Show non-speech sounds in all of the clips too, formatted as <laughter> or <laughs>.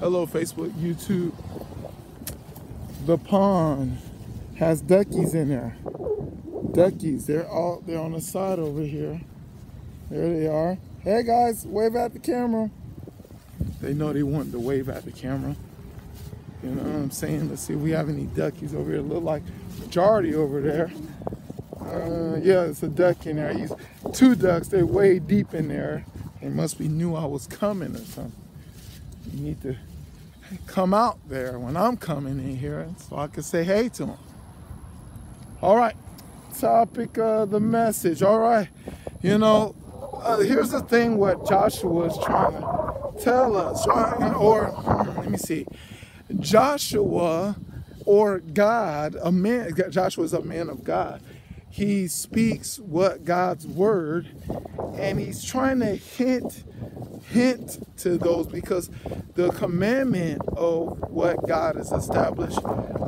Hello, Facebook, YouTube. The pond has duckies in there. Duckies, they're all they're on the side over here. There they are. Hey guys, wave at the camera. They know they want to wave at the camera. You know what I'm saying? Let's see if we have any duckies over here. Look like majority over there. Uh, yeah, it's a duck in there. Two ducks. They're way deep in there. They must be knew I was coming or something. Need to come out there when I'm coming in here so I can say hey to them. All right, topic of the message. All right, you know, uh, here's the thing what Joshua is trying to tell us, right? Or let me see. Joshua or God, a man, Joshua is a man of God. He speaks what God's word, and he's trying to hint, hint to those because the commandment of what God has established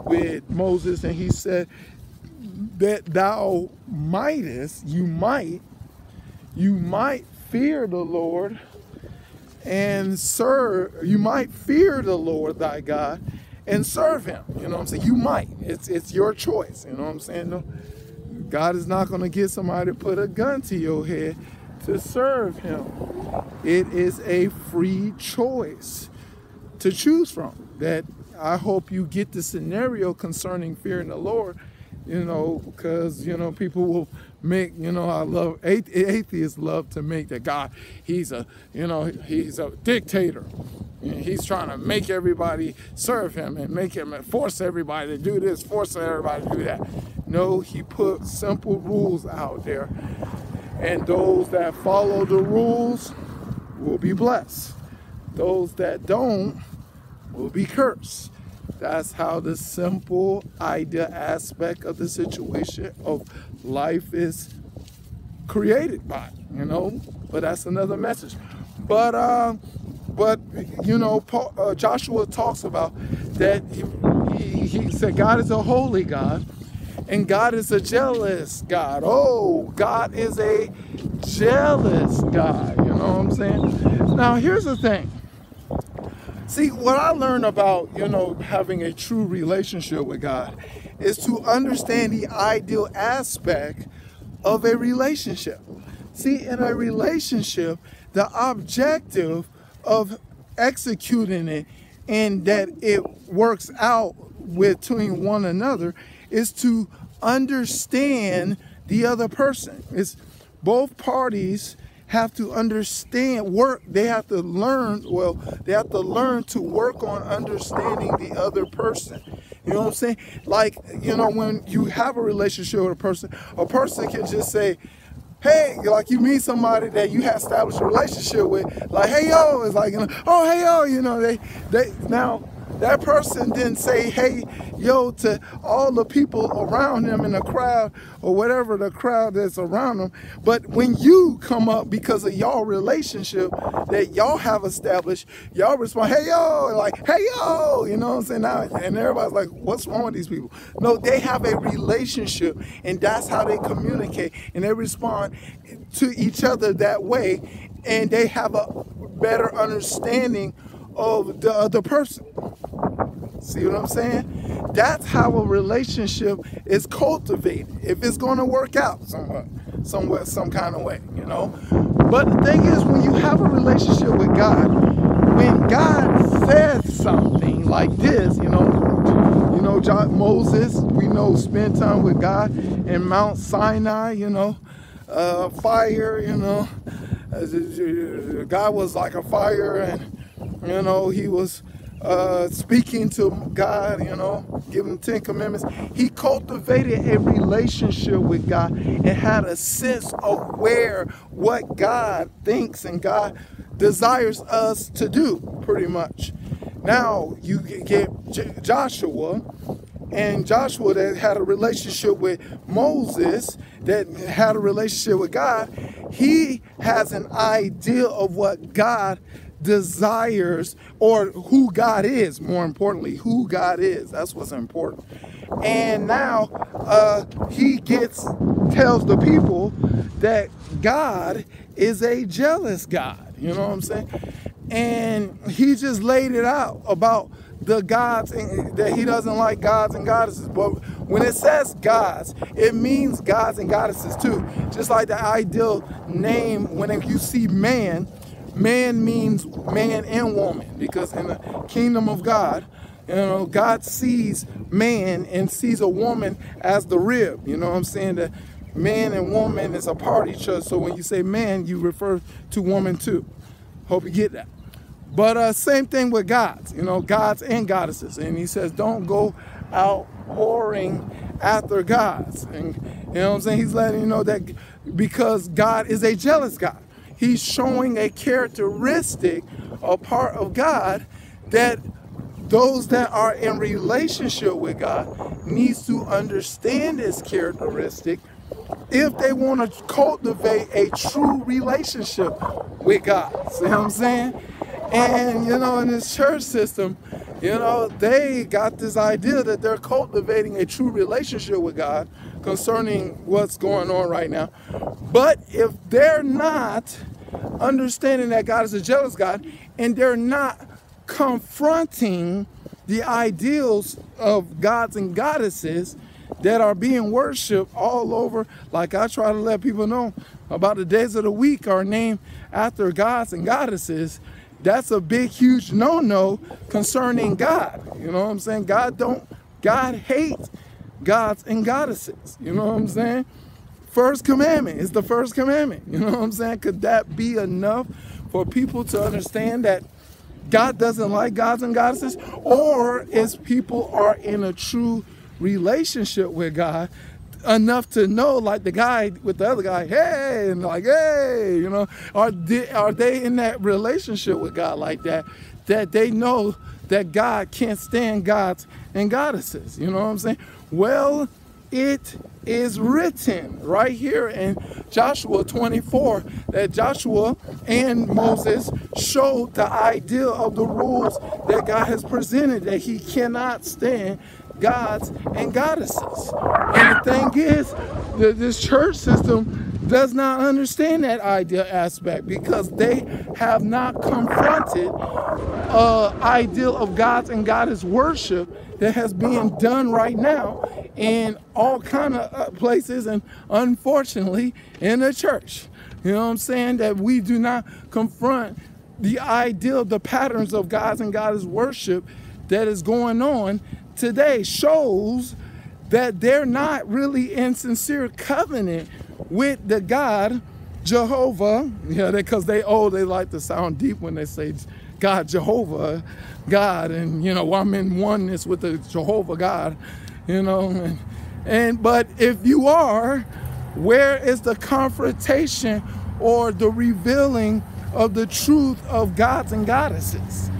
with Moses, and he said that thou mightest, you might, you might fear the Lord and serve, you might fear the Lord thy God and serve him. You know what I'm saying? You might. It's it's your choice. You know what I'm saying? God is not going to get somebody to put a gun to your head to serve him. It is a free choice to choose from. That I hope you get the scenario concerning fearing the Lord, you know, because, you know, people will make, you know, I love, atheists love to make that God, he's a, you know, he's a dictator. And He's trying to make everybody serve him and make him and force everybody to do this, force everybody to do that. No, he put simple rules out there. And those that follow the rules will be blessed. Those that don't will be cursed. That's how the simple idea aspect of the situation of life is created by, you know. But that's another message. But uh, but you know, Paul, uh, Joshua talks about that he, he said God is a holy God and God is a jealous God. Oh, God is a jealous God. You know what I'm saying? Now, here's the thing. See, what I learned about, you know, having a true relationship with God is to understand the ideal aspect of a relationship. See, in a relationship, the objective of executing it and that it works out between one another is to understand the other person. It's both parties have to understand work they have to learn well they have to learn to work on understanding the other person. You know what i'm saying? Like you know when you have a relationship with a person a person can just say hey, like you meet somebody that you have established a relationship with, like, hey yo, it's like, you know, oh hey yo, you know, they they now that person didn't say, hey, yo, to all the people around him in the crowd or whatever the crowd that's around them. But when you come up because of y'all relationship that y'all have established, y'all respond, hey, yo, like, hey, yo, you know what I'm saying? Now, and everybody's like, what's wrong with these people? No, they have a relationship and that's how they communicate and they respond to each other that way and they have a better understanding of the other person. See what I'm saying? That's how a relationship is cultivated. If it's going to work out somewhat, somewhat, some kind of way, you know. But the thing is, when you have a relationship with God, when God says something like this, you know, you know, John, Moses, we know, spend time with God in Mount Sinai, you know, uh, fire, you know, God was like a fire and you know, he was uh, speaking to God, you know, giving Ten Commandments. He cultivated a relationship with God and had a sense of where what God thinks and God desires us to do, pretty much. Now you get Joshua, and Joshua that had a relationship with Moses, that had a relationship with God, he has an idea of what God desires or who God is, more importantly, who God is. That's what's important. And now uh, he gets, tells the people that God is a jealous God. You know what I'm saying? and he just laid it out about the gods and that he doesn't like gods and goddesses. But when it says gods, it means gods and goddesses too. Just like the ideal name when you see man, man means man and woman because in the kingdom of God, you know, God sees man and sees a woman as the rib. You know what I'm saying? That man and woman is a part of each other. So when you say man, you refer to woman too. Hope you get that. But uh, same thing with gods, you know, gods and goddesses. And he says, don't go out whoring after gods. And you know what I'm saying? He's letting you know that because God is a jealous God. He's showing a characteristic, a part of God that those that are in relationship with God needs to understand this characteristic if they want to cultivate a true relationship with God. See what I'm saying? And, you know, in this church system, you know, they got this idea that they're cultivating a true relationship with God concerning what's going on right now. But if they're not understanding that God is a jealous God and they're not confronting the ideals of gods and goddesses that are being worshiped all over, like I try to let people know about the days of the week are named after gods and goddesses that's a big, huge no-no concerning God. You know what I'm saying? God don't, God hates gods and goddesses. You know what I'm saying? First commandment It's the first commandment. You know what I'm saying? Could that be enough for people to understand that God doesn't like gods and goddesses? Or is people are in a true relationship with God enough to know, like the guy with the other guy, hey, and like, hey, you know, are they, are they in that relationship with God like that, that they know that God can't stand gods and goddesses? You know what I'm saying? Well, it is written right here in Joshua 24 that Joshua and Moses showed the idea of the rules that God has presented that he cannot stand gods and goddesses. And the thing is, that this church system does not understand that idea aspect because they have not confronted uh, ideal of gods and goddess worship that has been done right now in all kind of uh, places and unfortunately in the church. You know what I'm saying? That we do not confront the ideal, the patterns of gods and goddess worship that is going on today shows that they're not really in sincere covenant with the God Jehovah. Yeah, because they oh they like to sound deep when they say God Jehovah, God, and you know I'm in oneness with the Jehovah God, you know, and, and but if you are, where is the confrontation or the revealing of the truth of gods and goddesses?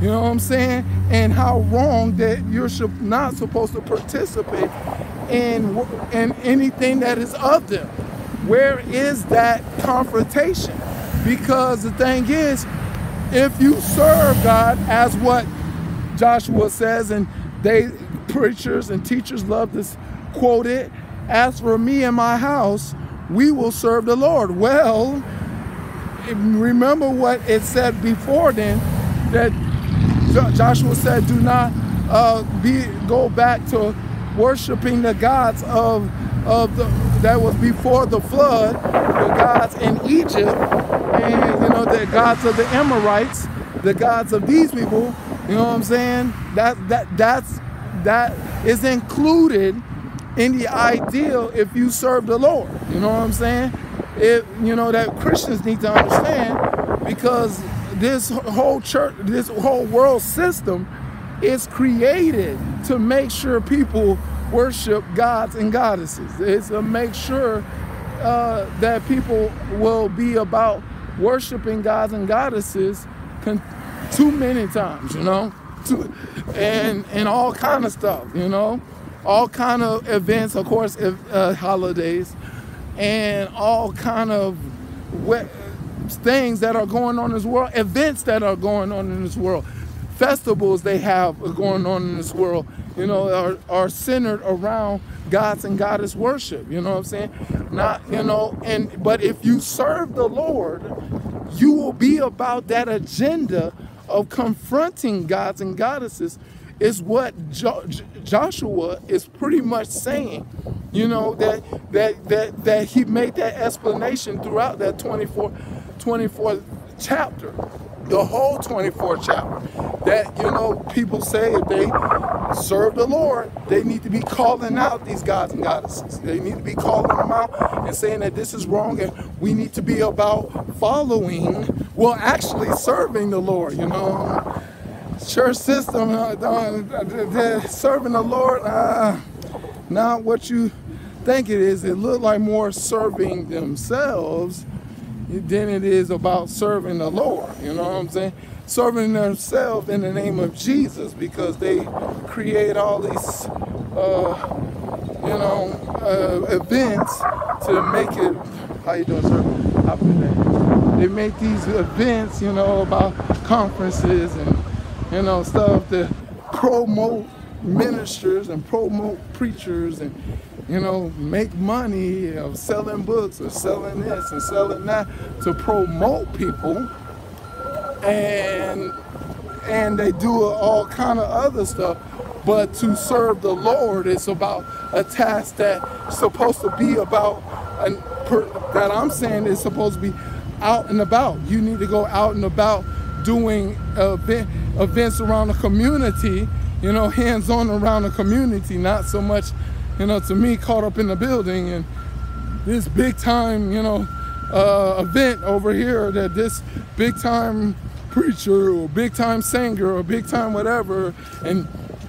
You know what I'm saying? And how wrong that you're not supposed to participate in, in anything that is of them. Where is that confrontation? Because the thing is, if you serve God as what Joshua says, and they preachers and teachers love to quote it, as for me and my house, we will serve the Lord. Well, remember what it said before then, that Joshua said, do not uh, be go back to worshiping the gods of of the that was before the flood, the gods in Egypt, and you know the gods of the Amorites, the gods of these people. You know what I'm saying? That that that's that is included in the ideal if you serve the Lord. You know what I'm saying? If you know that Christians need to understand because this whole church, this whole world system is created to make sure people worship gods and goddesses. It's to make sure uh, that people will be about worshiping gods and goddesses too many times, you know, <laughs> and and all kind of stuff, you know, all kind of events, of course, uh, holidays, and all kind of things that are going on in this world, events that are going on in this world, festivals they have going on in this world, you know, are, are centered around gods and goddess worship. You know what I'm saying? Not, you know, and but if you serve the Lord, you will be about that agenda of confronting gods and goddesses is what jo- Joshua is pretty much saying. You know that that that that he made that explanation throughout that 24 24 chapter the whole 24 chapter. That, you know, people say if they serve the Lord, they need to be calling out these gods and goddesses. They need to be calling them out and saying that this is wrong and we need to be about following, well, actually serving the Lord, you know. Church system, uh, uh, serving the Lord, uh, not what you think it is. It looked like more serving themselves than it is about serving the Lord. You know what I'm saying? Serving themselves in the name of Jesus because they create all these, uh, you know, uh, events to make it. How you doing, sir? They make these events, you know, about conferences and you know stuff to promote ministers and promote preachers and you know, make money of selling books or selling this and selling that to promote people. And and they do all kind of other stuff. But to serve the Lord is about a task that's supposed to be about that I'm saying is supposed to be out and about. You need to go out and about doing event, events around the community, you know, <laughs> hands on around the community, not so much you know, to me, caught up in the building and this big time, you know, uh, event over here that this big time preacher or big time singer or big time whatever and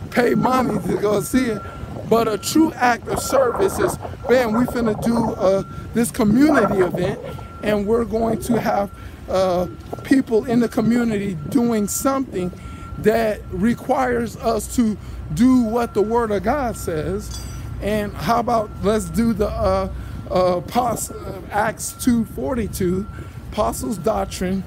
pay money to go see it. But a true act of service is, man, we finna do uh, this community event and we're going to have uh, people in the community doing something that requires us to do what the Word of God says and how about let's do the uh, uh, Acts 2.42, apostles' doctrine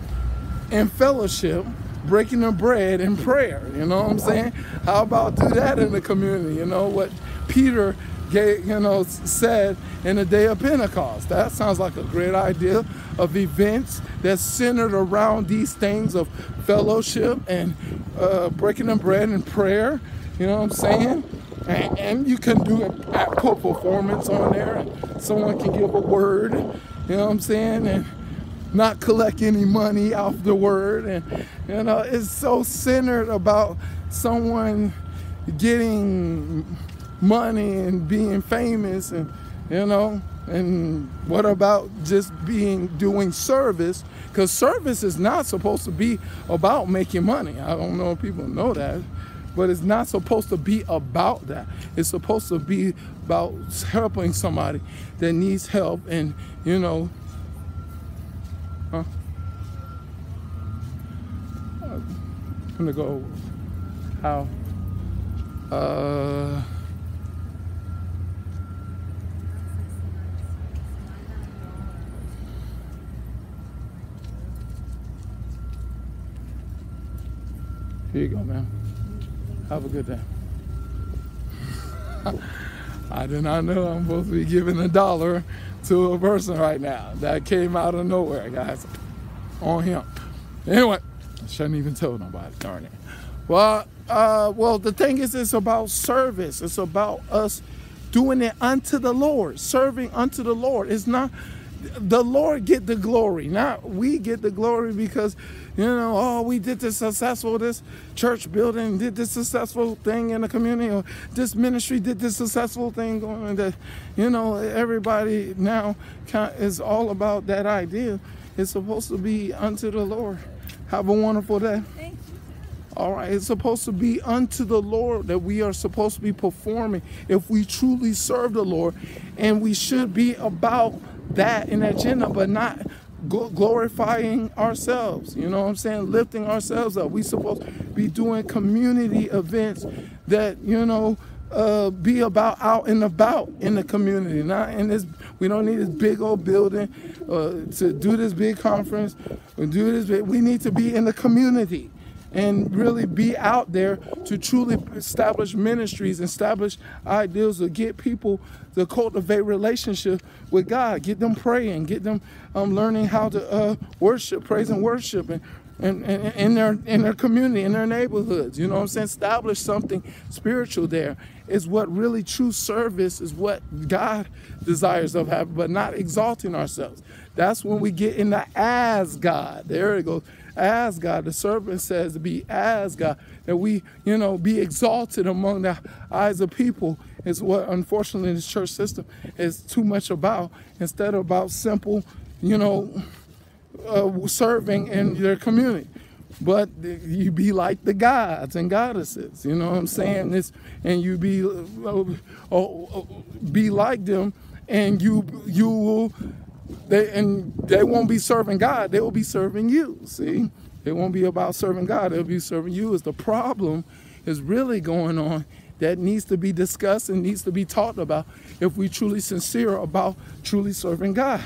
and fellowship, breaking the bread and prayer. You know what I'm saying? How about do that in the community? You know what Peter gave, you know, said in the day of Pentecost. That sounds like a great idea of events that's centered around these things of fellowship and uh, breaking the bread and prayer. You know what I'm saying? And, and you can do a put performance on there, and someone can give a word, you know what I'm saying, and not collect any money off the word, and you know it's so centered about someone getting money and being famous, and you know, and what about just being doing service? Because service is not supposed to be about making money. I don't know if people know that. But it's not supposed to be about that. It's supposed to be about helping somebody that needs help and, you know, huh? I'm gonna go how uh Here you go, man. Have a good day. <laughs> I did not know I'm supposed to be giving a dollar to a person right now. That came out of nowhere, guys. On him. Anyway, I shouldn't even tell nobody, darn it. Well, uh, well, the thing is, it's about service. It's about us doing it unto the Lord, serving unto the Lord. It's not the Lord get the glory, not we get the glory because, you know, oh, we did this successful, this church building did this successful thing in the community, or this ministry did this successful thing going on. that, you know, everybody now is all about that idea. It's supposed to be unto the Lord. Have a wonderful day. Thank you. All right, it's supposed to be unto the Lord that we are supposed to be performing if we truly serve the Lord, and we should be about that in that agenda, but not glorifying ourselves. You know what I'm saying? Lifting ourselves up. We supposed to be doing community events that you know uh, be about out and about in the community. Not in this. We don't need this big old building uh, to do this big conference. We do this. Big, we need to be in the community. And really be out there to truly establish ministries, establish ideals to get people to cultivate relationship with God, get them praying, get them um, learning how to uh, worship, praise and worship, and in, in, their in their community, in their neighborhoods. You know what I'm saying? Establish something spiritual there is what really true service is what God desires of having, but not exalting ourselves. That's when we get in the as God. There it goes. As God. The servant says to be as God. That we, you know, be exalted among the eyes of people is what unfortunately the church system is too much about. Instead of about simple, you know, uh, serving in their community. But you be like the gods and goddesses, you know what I'm saying? This, and you be uh, uh, be like them, and you you will they and they won't be serving God. They will be serving you. See, it won't be about serving God. They'll be serving you. Is the problem is really going on that needs to be discussed and needs to be talked about if we truly sincere about truly serving God.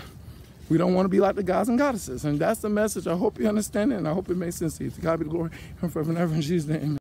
We don't want to be like the gods and goddesses. And that's the message. I hope you understand it, and I hope it makes sense to you. To God be the glory and forever and ever in Jesus' name.